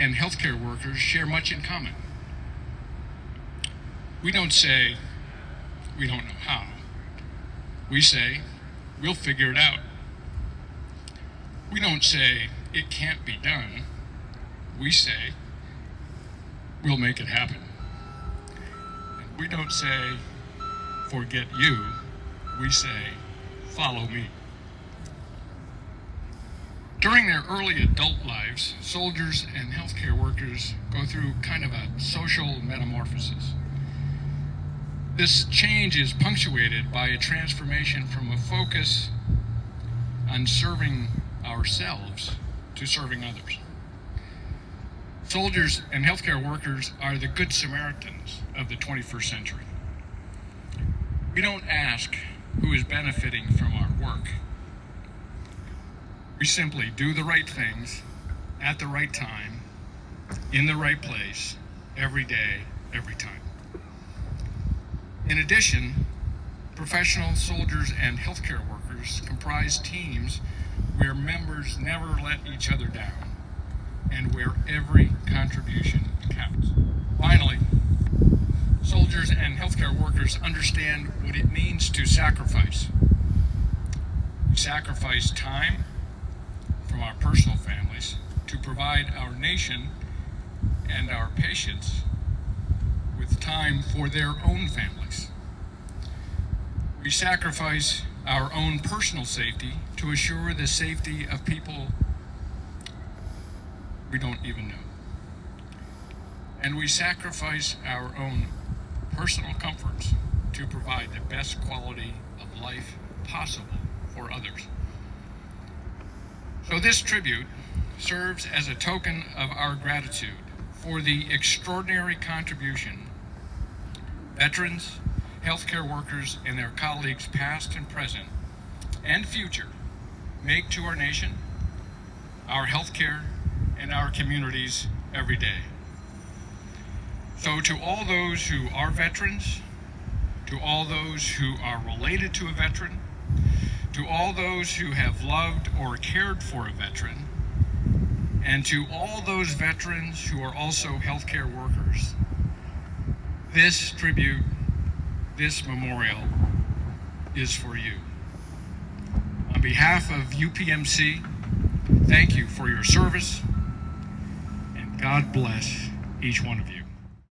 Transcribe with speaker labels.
Speaker 1: and healthcare workers share much in common. We don't say, we don't know how. We say, we'll figure it out. We don't say, it can't be done. We say, we'll make it happen. And we don't say, forget you. We say, follow me. During their early adult lives, soldiers and healthcare workers go through kind of a social metamorphosis. This change is punctuated by a transformation from a focus on serving ourselves to serving others. Soldiers and healthcare workers are the good Samaritans of the 21st century. We don't ask who is benefiting from our work. We simply do the right things at the right time, in the right place, every day, every time. In addition, professional soldiers and healthcare workers comprise teams where members never let each other down and where every contribution counts. Finally, soldiers and healthcare workers understand what it means to sacrifice. Sacrifice time from our personal families to provide our nation and our patients with time for their own families. We sacrifice our own personal safety to assure the safety of people we don't even know. And we sacrifice our own personal comforts to provide the best quality of life possible for others. This tribute serves as a token of our gratitude for the extraordinary contribution veterans, healthcare workers, and their colleagues past and present and future make to our nation, our healthcare, and our communities every day. So to all those who are veterans, to all those who are related to a veteran, to all those who have loved or cared for a veteran, and to all those veterans who are also healthcare workers, this tribute, this memorial is for you. On behalf of UPMC, thank you for your service, and God bless each one of you.